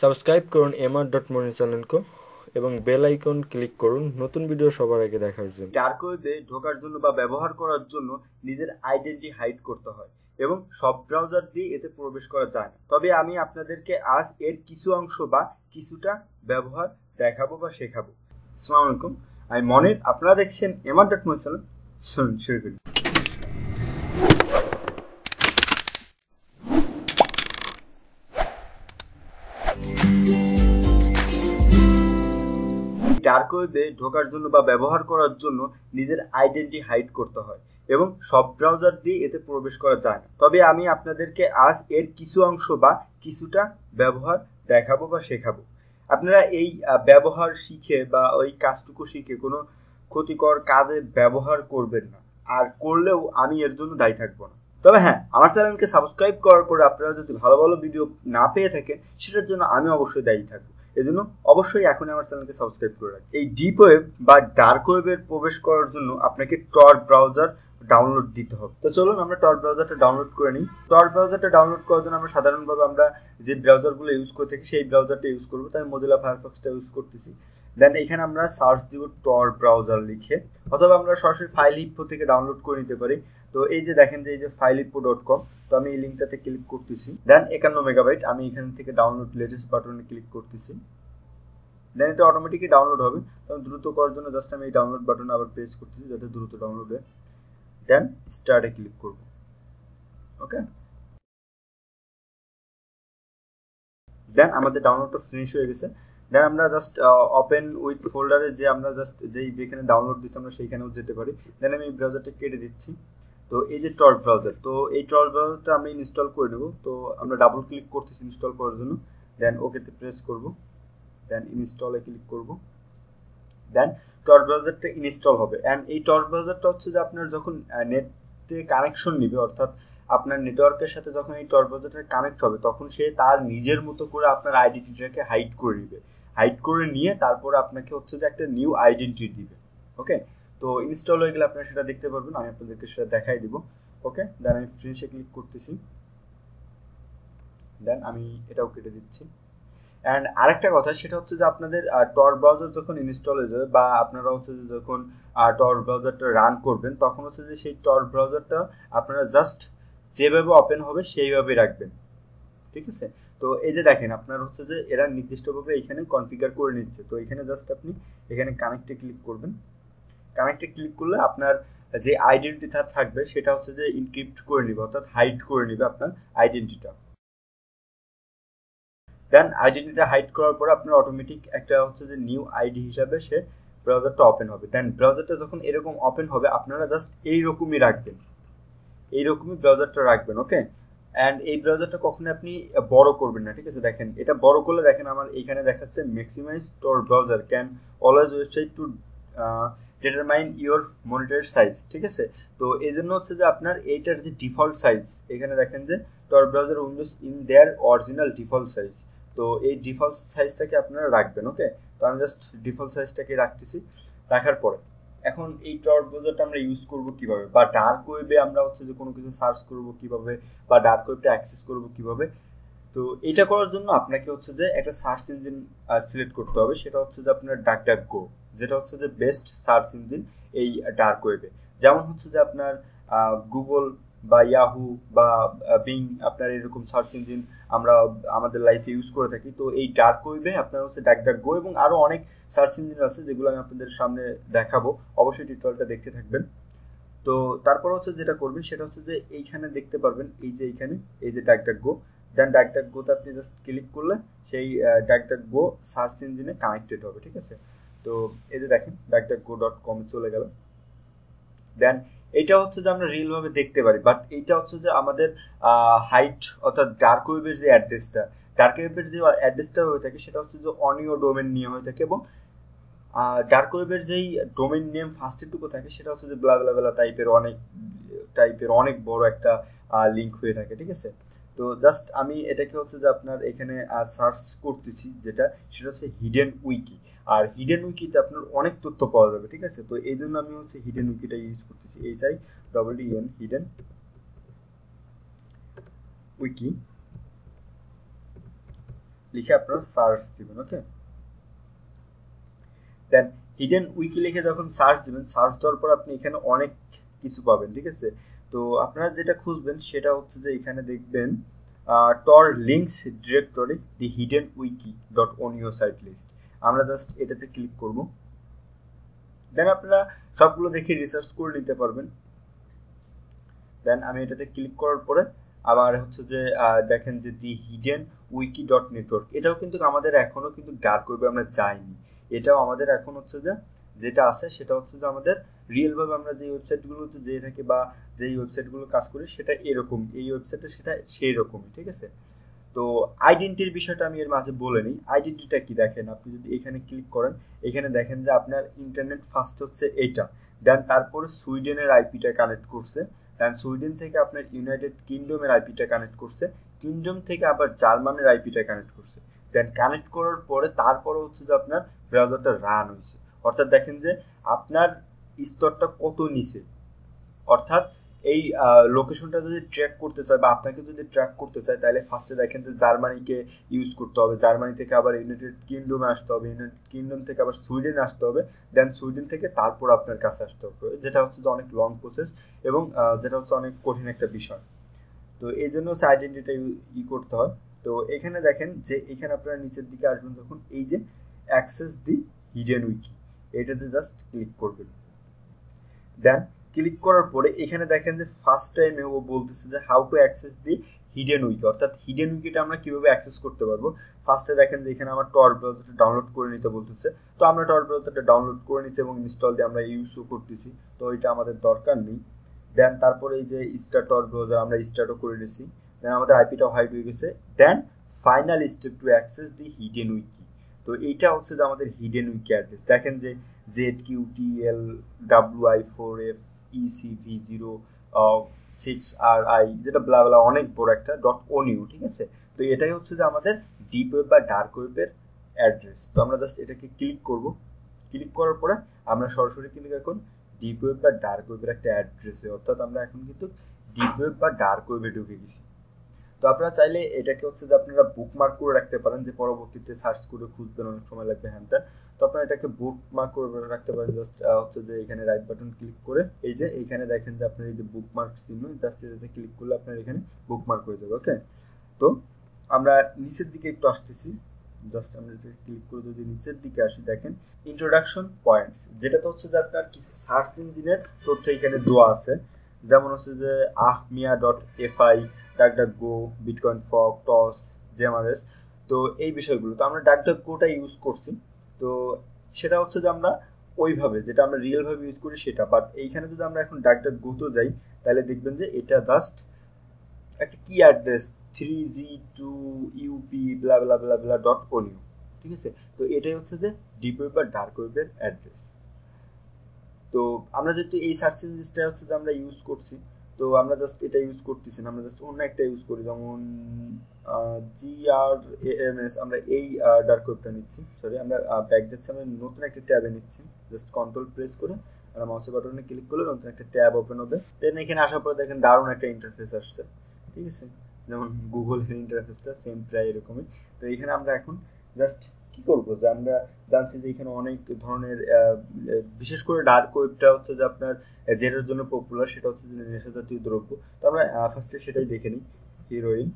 Subscribe করুন MR dot মনি চ্যানেলকে এবং বেল আইকন ক্লিক করুন নতুন ভিডিও সবার আগে দেখার জন্য। ডার্ক ওয়েবে ঢোকার জন্য বা ব্যবহার করার জন্য নিজের আইডেন্টি হাইড করতে হয় এবং সব ব্রাউজার দিয়ে এতে প্রবেশ করা যায় না। তবে আমি আপনাদেরকে আজ এর কিছু অংশ বা কিছুটা ব্যবহার দেখাবো বা শেখাবো। আসসালামু আলাইকুম আমি মনির, আপনারা দেখছেন এমআর ডট মনি চ্যানেল। শুরু করি। ওয়েবে ঢোকার জন্য বা ব্যবহার করার জন্য নিজের আইডেন্টি হাইড করতে হয় এবং সব ব্রাউজার দিয়ে এতে প্রবেশ করা যায় না। তবে আমি আপনাদেরকে আজ এর কিছু অংশ বা কিছুটা ব্যবহার দেখাবো বা শেখাবো। আপনারা এই ব্যবহার শিখে বা ওই কাজটুকু শিখে কোনো ক্ষতিকর কাজে ব্যবহার করবেন না। আর করলেও আমি এর জন্য দায়ী থাকব না। তবে হ্যাঁ আমার চ্যানেলকে সাবস্ক্রাইব করার পরে আপনারা যদি ভালো ভালো ভিডিও না পেয়ে থাকেন, সেটার জন্য আমি অবশ্যই দায়ী থাকব। এজন্য অবশ্যই এখনই আমার চ্যানেলকে সাবস্ক্রাইব করে রাখুন এই ডিপ ওয়েব বা ডার্ক ওয়েবের প্রবেশ করার জন্য আপনাকে টর ব্রাউজার ডাউনলোড দিতে হবে। তো চলুন আমরা টর ব্রাউজারটা ডাউনলোড করে নিই। টর ব্রাউজারটা ডাউনলোড করার জন্য আমরা সাধারণভাবে আমরা যে ব্রাউজারগুলো ইউজ করে থাকি, সেই ব্রাউজারটা ইউজ করব। তাই মজিলা ফায়ারফক্সটা ইউজ করতেছি। দেন এখানে আমরা সার্চ দিব টর ব্রাউজার লিখে, অথবা আমরা সরাসরি ফাইল হিপো থেকে ডাউনলোড করে নিতে পারি। তো এই যে দেখেন যে এই যে ফাইল হিপো ডট কম তো আমি এই লিঙ্কটাতে ক্লিক করতেছি। দেন একান্ন মেগাবাইট আমি এখান থেকে ডাউনলোড লেটেস্ট বাটনে ক্লিক করতেছি। দেন এটা অটোমেটিকই ডাউনলোড হবে। তখন দ্রুত করার জন্য জাস্ট আমি এই ডাউনলোড বাটনে আবার প্রেস করতেছি যাতে দ্রুত ডাউনলোড হয় দেন স্টার্টে ক্লিক করব। ওকে দেন আমাদের ডাউনলোডটা ফিনিশ হয়ে গেছে। দেন আমরা জাস্ট ওপেন উইথ ফোল্ডারে যে আমরা জাস্ট যেই যেখানে ডাউনলোড দিচ্ছি আমরা সেইখানেও যেতে পারি। দেন আমি ব্রাউজারটা কেটে দিচ্ছি। তো এই যে টর ব্রাউজার তো এই টর ব্রাউজারটা আমি ইনস্টল করে নেব। তো আমরা ডাবল ক্লিক করতেছি ইনস্টল করার জন্য। দেন ওকেতে প্রেস করব। দেন ইনস্টলে ক্লিক করব। দেন টর ব্রাউজারটা ইনস্টল হবে। অ্যান্ড এই টর ব্রাউজারটা হচ্ছে যে আপনার যখন নেটে কানেকশন নিবে, অর্থাৎ আপনার নেটওয়ার্কের সাথে যখন এই টর ব্রাউজারটা কানেক্ট হবে, তখন সে তার নিজের মতো করে আপনার আইডেন্টিটিটাকে হাইড করে নিবে। হাইড করে নিয়ে তারপর আপনাকে হচ্ছে যে একটা নিউ আইডেন্টিটি দিবে। ওকে তো ইনস্টল হয়ে গেলে আপনারা সেটা দেখতে পারবেন, আমি আপনাদেরকে সেটা দেখাই দিব। ওকে দেন আমি ফিনিশে ক্লিক করতেছি। দেন আমি এটাও কেটে দিচ্ছি। অ্যান্ড আরেকটা কথা, সেটা হচ্ছে যে আপনাদের টর ব্রাউজার যখন ইনস্টল হয়ে যাবে বা আপনারা হচ্ছে যে যখন টর ব্রাউজারটা রান করবেন, তখন হচ্ছে যে সেই টর ব্রাউজারটা আপনারা জাস্ট যেভাবে ওপেন হবে সেইভাবে রাখবেন। ঠিক আছে? তো এই যে দেখেন, আপনার হচ্ছে যে এরা নির্দিষ্টভাবে এখানে কনফিগার করে নিচ্ছে। তো এখানে জাস্ট আপনি এখানে কানেক্টে ক্লিক করবেন। কানেক্টে ক্লিক করলে আপনার যে আইডেন্টিটা থাকবে, সেটা হচ্ছে যে ইনক্রিপ্ট করে নিবে, অর্থাৎ হাইড করে নিবে আপনার আইডেন্টিটা দেন আইডেন্টিটা হাইড করার পর আপনার অটোমেটিক একটা হচ্ছে যে নিউ আইডি হিসাবে সে ব্রাউজারটা ওপেন হবে। দেন ব্রাউজারটা যখন এরকম ওপেন হবে, আপনারা জাস্ট এইরকমই রাখবেন। এইরকমই ব্রাউজারটা রাখবেন ওকে অ্যান্ড এই ব্রাউজারটা কখনোই আপনি বড় করবেন না, ঠিক আছে? দেখেন, এটা বড় করলে দেখেন আমার এইখানে দেখাচ্ছে maximize store browser can always website to determine your monitor size ঠিক আছে? তো এই জন্য হচ্ছে যে আপনার এইটার যে ডিফল্ট সাইজ এখানে দেখেন যে Tor browser windows in their original default size তো এই ডিফল্ট সাইজটাকে আপনারা রাখবেন ওকে তো আমি জাস্ট ডিফল্ট সাইজটাকে রাখতেছি, রাখার পরে। এখন এই টর ব্রাউজারটা আমরা ইউজ করব কীভাবে? বা ডার্ক ওয়েবে আমরা হচ্ছে যে কোনো কিছু সার্চ করব কীভাবে? বা ডার্ক ওয়েবটা অ্যাক্সেস করব কীভাবে? তো এটা করার জন্য আপনাকে হচ্ছে যে একটা সার্চ ইঞ্জিন সিলেক্ট করতে হবে, সেটা হচ্ছে যে আপনার ডাক ডাক গো যেটা হচ্ছে যে বেস্ট সার্চ ইঞ্জিন এই ডার্ক ওয়েবে যেমন হচ্ছে যে আপনার গুগল বা ইয়াহু বা বিং আপনার এরকম সার্চ ইঞ্জিন আমরা আমাদের লাইফে ইউজ করে থাকি। তো এই ডার্ক ওয়েবে আপনার হচ্ছে ডাক ডাক গো এবং আরও অনেক সার্চ ইঞ্জিন আছে যেগুলো আমি আপনাদের সামনে দেখাবো। অবশ্যই টিউটোরিয়ালটা দেখতে থাকবেন। তো তারপর হচ্ছে যেটা করবেন সেটা হচ্ছে যে এইখানে দেখতে পারবেন, এই যে এইখানে, এই যে ডাক ডাক গো দেন ডাক ডাক গোতে আপনি জাস্ট ক্লিক করলে সেই ডাক ডাক গো সার্চ ইঞ্জিনে কানেক্টেড হবে, ঠিক আছে? তো এই যে দেখেন ডাক ডাক গো ডট কমে চলে গেল। দেন এটা হচ্ছে যে আমরা রিয়েলভাবে দেখতে পারি বাট এইটা হচ্ছে যে আমাদের হাইট অর্থাৎ ডার্ক ওয়েবের যে অ্যাড্রেসটা ডার্ক ওয়েবের যে অ্যাড্রেসটা হয়ে থাকে সেটা হচ্ছে যে অনিও ডোমেন নিয়ে হয়ে থাকে এবং ডার্ক ওয়েবের যেই ডোমেন নেম ফার্স্টেরটুকু থাকে সেটা হচ্ছে যে ব্লা ব্লা ব্লা টাইপের অনেক টাইপের অনেক বড় একটা লিঙ্ক হয়ে থাকে, ঠিক আছে? তো জাস্ট আমি এটাকে হচ্ছে যে আপনার এখানে সার্চ করতেছি যেটা, সেটা হচ্ছে হিডেন উইকি আর হিডেন উইকিতে আপনার অনেক তথ্য পাওয়া যাবে, ঠিক আছে? তো এই জন্য আমি হচ্ছে হিডেন উইকিটা ইউজ করতেছি। H I double D N hidden wiki লিখে আপনারা সার্চ দিবেন ওকে দেন হিডেন উইকি লিখে যখন সার্চ দিবেন সার্চ দেওয়ার পর আপনি এখানে অনেক কিছু পাবেন, ঠিক আছে? তো আপনারা যেটা খুঁজবেন সেটা হচ্ছে যে এখানে দেখবেন Tor links directory the hidden wiki dot onion site list আমরা জাস্ট এটাতে ক্লিক করব। দেন আপনারা সবগুলো দেখে রিসার্চ করে নিতে পারবেন। দেন আমি এটাতে ক্লিক করার পরে আবার হচ্ছে যে দেখেন যে the hidden wiki dot network এটাও কিন্তু আমাদের এখনও কিন্তু ডার্ক ওয়েবে আমরা যাইনি। এটাও আমাদের এখন হচ্ছে যে যেটা আছে সেটা হচ্ছে যে আমাদের রিয়েলভাবে আমরা যে ওয়েবসাইটগুলোতে যেয়ে থাকি বা যেই ওয়েবসাইটগুলো কাজ করি, সেটা এরকম। এই ওয়েবসাইটে সেটা সেই রকমই ঠিক আছে? তো আইডেন্টিটির বিষয়টা আমি এর মাঝে বলে নিই। আইডেন্টিটা কি? দেখেন, আপনি যদি এখানে ক্লিক করেন, এখানে দেখেন যে আপনার ইন্টারনেট ফার্স্ট হচ্ছে এইটা দেন তারপরে সুইডেনের আইপিটা কানেক্ট করছে। দেন সুইডেন থেকে আপনার ইউনাইটেড কিংডমের আইপিটা কানেক্ট করছে। কিংডম থেকে আবার জার্মানের আইপিটা কানেক্ট করছে। দেন কানেক্ট করার পরে তারপরে হচ্ছে যে আপনার ব্রাউজারটা রান হয়েছে। অর্থাৎ দেখেন যে আপনার স্তরটা কত নিচে। অর্থাৎ এই লোকেশনটা যদি ট্র্যাক করতে চায় বা আপনাকে যদি ট্র্যাক করতে চায়, তাহলে ফার্স্টে দেখেন যে জার্মানিকে ইউজ করতে হবে। জার্মানি থেকে আবার ইউনাইটেড কিংডমে আসতে হবে ইউনাইটেড কিংডম থেকে আবার সুইডেন আসতে হবে। দেন সুইডেন থেকে তারপর আপনার কাছে আসতে হবে। যেটা হচ্ছে যে অনেক লং প্রসেস এবং যেটা হচ্ছে অনেক কঠিন একটা বিষয়। তো এই জন্য হচ্ছে আইডেন্টিটা ই করতে হয়। তো এখানে দেখেন যে এখানে আপনারা নিচের দিকে আসবেন তখন এই যে অ্যাক্সেস দি হিডেন উইকি এটাতে জাস্ট ক্লিক করবেন দেন ক্লিক করার পরে এখানে দেখেন যে ফার্স্ট টাইমে ও বলতেছে যে how to access the hidden wiki অর্থাৎ হিডেন উইকিটা আমরা কীভাবে অ্যাক্সেস করতে পারব। ফার্স্টে দেখেন যে এখানে আমার টর ব্রাউজারটা ডাউনলোড করে নিতে বলতেছে। তো আমরা টর ব্রাউজারটা ডাউনলোড করে নিচ্ছি এবং ইনস্টল দিয়ে আমরা ইউজও করতেছি। তো এটা আমাদের দরকার নেই। দেন তারপরে এই যে স্টার টর ব্রাউজার আমরা স্টার্টও করে নিয়েছি দেন আমাদের আইপিটাও হাইড হয়ে গেছে। Then final step to access the hidden wiki তো এইটা হচ্ছে যে আমাদের হিডেন উইকি অ্যাড্রেস দেখেন যে Z Q T L W I four F EC V zero six R I যেটা ব্লা ব্লা অনেক বড় একটা ডট ওন ইউ ঠিক আছে? তো এটাই হচ্ছে যে আমাদের ডিপ ওয়েব বা ডার্ক ওয়েবের অ্যাড্রেস তো আমরা জাস্ট এটাকে ক্লিক করব। ক্লিক করার পরে আমরা সরাসরি কিন্তু এখন ডিপ ওয়েব বা ডার্ক ওয়েবের একটা অ্যাড্রেসে অর্থাৎ আমরা এখন কিন্তু ডিপ ওয়েব বা ডার্ক ওয়েবে ঢুকে গেছি। তো আপনারা চাইলে এটাকে হচ্ছে যে আপনারা বুকমার্ক করে রাখতে পারেন যে পরবর্তীতে সার্চ করে খুঁজবেন, অনেক সময় লাগবে, হ্যান তো আপনারা এটাকে বুকমার্ক করে রাখতে পারেন জাস্ট হচ্ছে যে এখানে রাইট বাটন ক্লিক করে। এই যে এইখানে দেখেন যে আপনার এই যে বুকমার্ক চিহ্ন জাস্ট এটাতে ক্লিক করলে আপনার এখানে বুকমার্ক হয়ে যাবে ওকে তো আমরা নিচের দিকে একটু আসতেছি। জাস্ট আমরা ক্লিক করে যদি নিচের দিকে আসি, দেখেন। ইন্ট্রোডাকশন পয়েন্টস যেটা তো হচ্ছে যে আপনার কিছু সার্চ ইঞ্জিনের তথ্য এখানে দেওয়া আছে। যেমন হচ্ছে যে আহমিয়া ডট এফআই ডাক ডাক গো বিটকয়েন ফক টস জেমারেস তো এই বিষয়গুলো। তো আমরা ডাক ডাক গোটা ইউজ করছি। তো সেটা হচ্ছে যে আমরা ওইভাবে, যেটা আমরা রিয়েলভাবে ইউজ করি সেটা। বাট এইখানে যদি আমরা এখন ডাক ডাক গোতে যাই, তাহলে দেখবেন যে এটা জাস্ট একটা কি address three G two UP blah blah blah blah dot onion ঠিক আছে? তো এটাই হচ্ছে যে ডিপ ওয়েব বা ডার্ক ওয়েবের অ্যাড্রেস তো আমরা যেহেতু এই সার্চ ইঞ্জিনটা হচ্ছে যে আমরা ইউজ করছি, তো আমরা জাস্ট এটা ইউজ করতেছি না, আমরা জাস্ট অন্য একটা ইউজ করি, যেমন জি আর এম এস আমরা এই ডার্ক ওয়েবটা নিচ্ছি সরি আমরা ব্যাক যাচ্ছি, আমরা নতুন একটা ট্যাবে নিচ্ছি জাস্ট কন্ট্রোল প্রেস করে আমরা মাউসের বাটনে ক্লিক করলে নতুন একটা ট্যাব ওপেন হবে। দেন এখানে আসার পর দেখেন দারুণ একটা ইন্টারফেস আসছে, ঠিক আছে? যেমন গুগলের ইন্টারফেসটা সেম প্রায় এরকমই। তো এখানে আমরা এখন জাস্ট কি করব? যে আমরা জানছি যে এখানে অনেক ধরনের বিশেষ করে ডার্ক ওয়েবটা হচ্ছে যে আপনার যেটার জন্য পপুলার সেটা হচ্ছে যে নেশা জাতীয় দ্রব্য। তো আমরা ফার্স্টে সেটাই দেখে নিই হিরোইন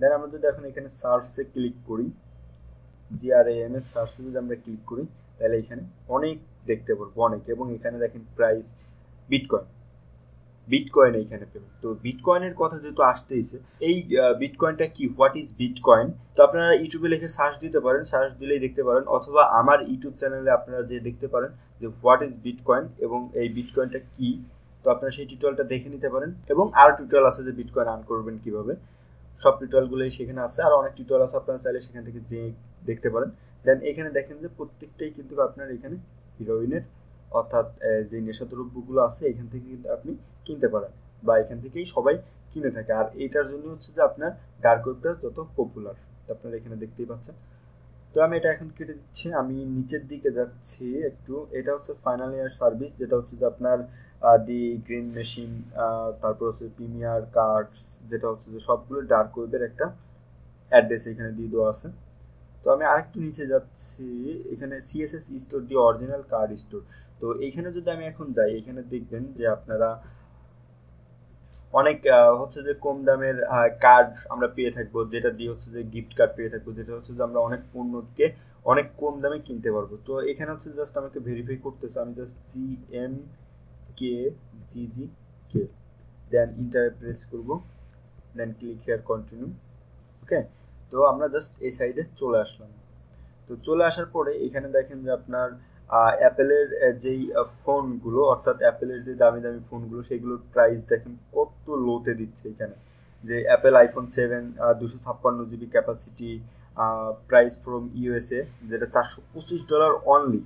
দেন আমরা যদি এখন এখানে সার্চে ক্লিক করি জিআরএম এস সার্চে যদি আমরা ক্লিক করি, তাহলে এখানে অনেক দেখতে পারব, অনেক। এবং এখানে দেখেন প্রাইস বিটকয়েন বিটকয়েন এইখানে পেবেন তো বিটকয়েনের কথা যেহেতু আসতেইছে, এই বিটকয়েনটা কি? হোয়াট ইজ বিটকয়েন তো আপনারা ইউটিউবে লিখে সার্চ দিতে পারেন সার্চ দিলেই দেখতে পারেন, অথবা আমার ইউটিউব চ্যানেলে আপনারা যে দেখতে পারেন যে হোয়াট ইজ বিটকয়েন এবং এই বিটকয়েনটা কি। তো আপনারা সেই টিউটোরিয়ালটা দেখে নিতে পারেন এবং আরও টিউটোরিয়াল আছে যে বিটকয়েন আর্ন করবেন কীভাবে। সব টিউটোরিয়ালগুলোই সেখানে আছে, আর অনেক টিউটোরিয়াল আছে, আপনারা চাইলে সেখান থেকে যে দেখতে পারেন। দেন এখানে দেখেন যে প্রত্যেকটাই কিন্তু আপনার এখানে হিরোইনের অর্থাৎ যে নেশাদ্রব্যগুলো আছে, এখান থেকে কিন্তু আপনি কিনতে পারেন বা এখান থেকেই সবাই কিনে থাকে। আর এইটার জন্য হচ্ছে যে আপনার ডার্ক ওয়েবটা যত পপুলার আপনারা এখানে দেখতেই পাচ্ছেন। তো আমি এটা এখন কেটে দিচ্ছি। আমি নিচের দিকে যাচ্ছি একটু। এটা হচ্ছে ফাইনাল ইয়ার সার্ভিস যেটা হচ্ছে যে আপনার দি গ্রিন মেশিন তারপর হচ্ছে প্রিমিয়ার কার্ডস যেটা হচ্ছে যে সবগুলো ডার্ক ওয়েবের একটা অ্যাড্রেস এখানে দিয়ে দেওয়া আছে। তো আমি আরেকটু নিচে যাচ্ছি। এখানে CSS store the original card store তো এইখানে যদি আমি এখন যাই এখানে দেখবেন যে আপনারা অনেক হচ্ছে যে কম দামের কার্ড আমরা পেয়ে থাকব, যেটা দিয়ে হচ্ছে যে গিফট কার্ড পেয়ে থাকব, যেটা হচ্ছে যে আমরা অনেক পণ্যকে অনেক কম দামে কিনতে পারব। তো এখানে হচ্ছে জাস্ট আমাকে ভেরিফাই করতেছে, আমি just G M K G G K then enter press করব then click here continue okay তো আমরা জাস্ট এই সাইডে চলে আসলাম। তো চলে আসার পরে এখানে দেখেন যে আপনার অ্যাপেলের যেই ফোনগুলো, অর্থাৎ অ্যাপেলের যে দামি দামি ফোনগুলো, সেগুলোর প্রাইস দেখেন কত লোতে দিচ্ছে এখানে। যে অ্যাপেল আইফোন সেভেন দুশো ছাপ্পান্ন GB capacity price from USA যেটা চারশো পঁচিশ ডলার অনলি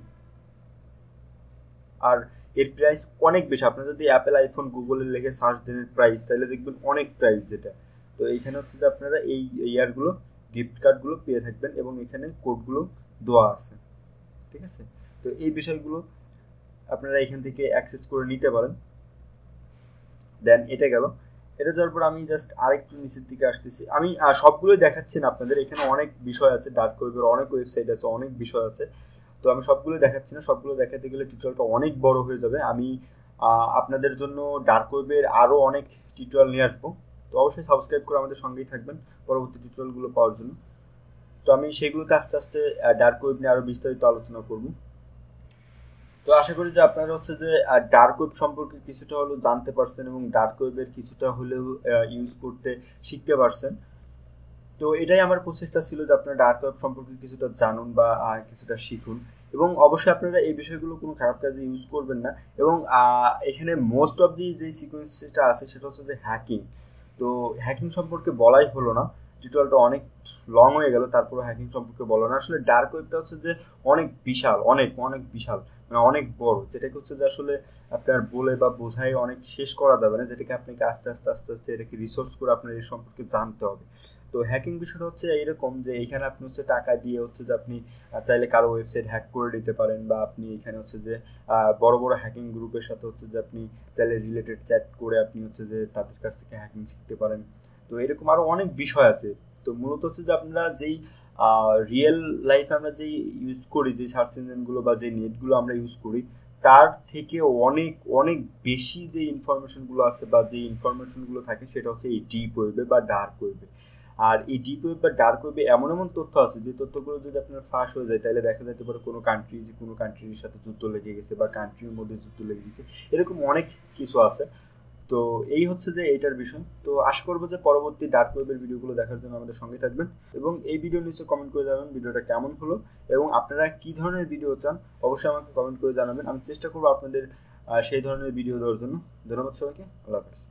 আর এর প্রাইস অনেক বেশি। আপনি যদি অ্যাপেল আইফোন গুগলে লেগে সার্চ দেন প্রাইস তাহলে দেখবেন অনেক প্রাইস যেটা। তো এইখানে হচ্ছে যে আপনারা এই ইয়ারগুলো গিফট কার্ডগুলো পেয়ে থাকবেন এবং এখানে কোডগুলো দেওয়া আছে। ঠিক আছে? তো এই বিষয়গুলো আপনারা এখান থেকে অ্যাক্সেস করে নিতে পারেন। দেন এটা গেল। এটা যাওয়ার পর আমি জাস্ট আরেকটু নিচের দিকে আসতেছি। আমি সবগুলোই দেখাচ্ছি না আপনাদের। এখানে অনেক বিষয় আছে ডার্ক ওয়েবের অনেক ওয়েবসাইট আছে, অনেক বিষয় আছে। তো আমি সবগুলো দেখাচ্ছি না। সবগুলো দেখাতে গেলে টিউটোরিয়ালটা অনেক বড় হয়ে যাবে। আমি আপনাদের জন্য ডার্ক ওয়েবের আরও অনেক টিউটোরিয়াল নিয়ে আসব। তো অবশ্যই সাবস্ক্রাইব করে আমাদের সঙ্গেই থাকবেন পরবর্তী টিউটোরিয়ালগুলো পাওয়ার জন্য। তো আমি সেগুলোতে আস্তে আস্তে ডার্ক ওয়েব নিয়ে আরও বিস্তারিত আলোচনা করব। তো আশা করি যে আপনারা হচ্ছে যে ডার্ক ওয়েব সম্পর্কে কিছুটা হলেও জানতে পারছেন এবং ডার্ক ওয়েবের কিছুটা হলেও ইউজ করতে শিখতে পারছেন। তো এটাই আমার প্রচেষ্টা ছিল যে আপনারা ডার্ক ওয়েব সম্পর্কে কিছুটা জানুন বা কিছুটা শিখুন। এবং অবশ্যই আপনারা এই বিষয়গুলো কোনো খারাপ কাজে ইউজ করবেন না। এবং এখানে মোস্ট অফ দি যে সিকোয়েন্সটা আছে, সেটা হচ্ছে যে হ্যাকিং তো হ্যাকিং সম্পর্কে বলাই হলো না। টিউটোরিয়ালটা অনেক লং হয়ে গেল তারপরে হ্যাকিং সম্পর্কে বলো না। আসলে ডার্ক ওয়েবটা হচ্ছে যে অনেক বিশাল, অনেক অনেক বিশাল। অনেক বড়, যেটাকে হচ্ছে যে আসলে আপনার বলে বা বোঝাই অনেক শেষ করা যাবে না, যেটাকে আপনাকে আস্তে আস্তে আস্তে আস্তে এটাকে রিসোর্স করে আপনার এই সম্পর্কে জানতে হবে। তো হ্যাকিং বিষয়টা হচ্ছে এইরকম যে এখানে আপনি হচ্ছে টাকা দিয়ে হচ্ছে যে আপনি চাইলে কারও ওয়েবসাইট হ্যাক করে দিতে পারেন বা আপনি এখানে হচ্ছে যে বড় বড় হ্যাকিং গ্রুপের সাথে হচ্ছে যে আপনি চাইলে রিলেটেড চ্যাট করে আপনি হচ্ছে যে তাদের কাছ থেকে হ্যাকিং শিখতে পারেন। তো এরকম আরও অনেক বিষয় আছে। তো মূলত হচ্ছে যে আপনারা যেই রিয়েল লাইফে আমরা যেই ইউজ করি যে সার্চ ইঞ্জিনগুলো বা যে নেটগুলো আমরা ইউজ করি, তার থেকে অনেক অনেক বেশি যে ইনফরমেশনগুলো আছে বা যে ইনফরমেশনগুলো থাকে, সেটা হচ্ছে এই ডিপ ওয়েবে বা ডার্ক ওয়েবে আর এই ডিপ ওয়েব বা ডার্ক ওয়েবে এমন এমন তথ্য আছে, যে তথ্যগুলো যদি আপনার ফাঁস হয়ে যায়, তাহলে দেখা যেতে পারে কোনো কান্ট্রি কোনো কান্ট্রির সাথে যুদ্ধ লেগে গেছে বা কান্ট্রির মধ্যে যুদ্ধ লেগে গেছে, এরকম অনেক কিছু আছে। তো এই হচ্ছে যে এইটার বিষয়। তো আশা করব যে পরবর্তী ডার্ক ওয়েবের ভিডিওগুলো দেখার জন্য আমাদের সঙ্গে থাকবেন এবং এই ভিডিও নিচে কমেন্ট করে জানাবেন ভিডিওটা কেমন হলো এবং আপনারা কি ধরনের ভিডিও চান অবশ্যই আমাকে কমেন্ট করে জানাবেন। আমি চেষ্টা করব আপনাদের সেই ধরনের ভিডিও দেওয়ার জন্য। ধন্যবাদ সবাইকে। আল্লাহ হাফেজ।